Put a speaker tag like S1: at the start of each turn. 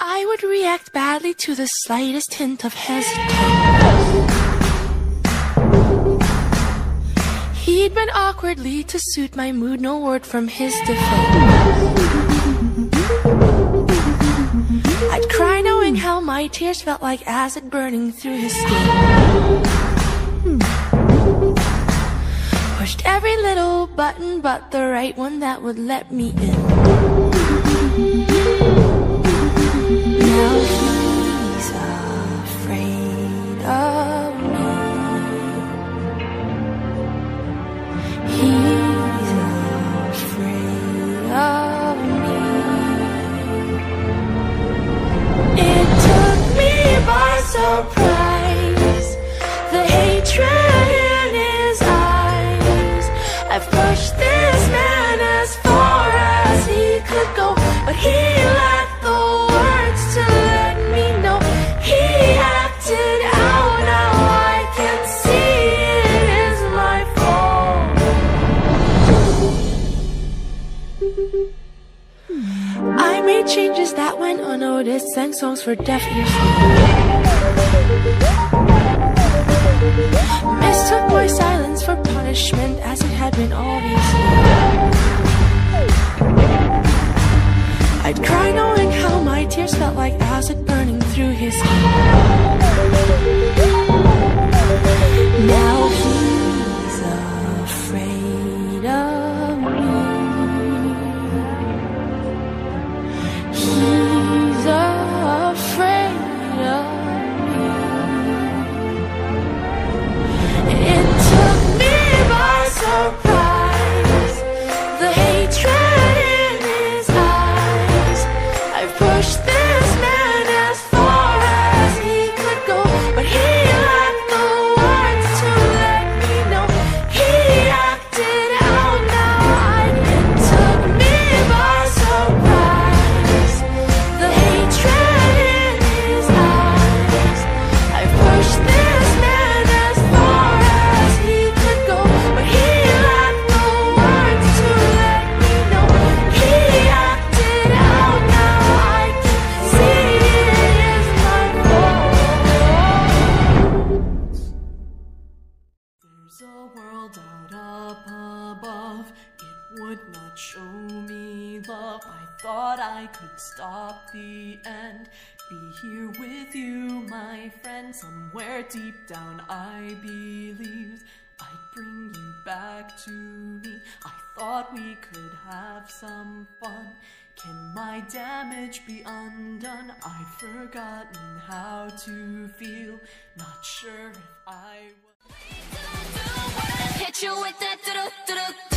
S1: I would react badly to the slightest hint of hesitation. He'd been awkwardly to suit my mood, no word from his defense. I'd cry knowing how my tears felt like acid burning through his skin. Pushed every little button but the right one that would let me in. Surprise. The hatred in his eyes. I've pushed this man as far as he could go, but he lacked the words to let me know. He acted out. Now I can see it is my fault. I made changes that went unnoticed, sang songs for deaf ears. I'd cry knowing how my tears felt like acid burning through his skin. Now he's out
S2: up above. It would not show me love. I thought I could stop the end. Be here with you, my friend. Somewhere deep down, I believed I'd bring you back to me. I thought we could have some fun. Can my damage be undone? I've forgotten how to feel. Not sure if I was
S3: you with that.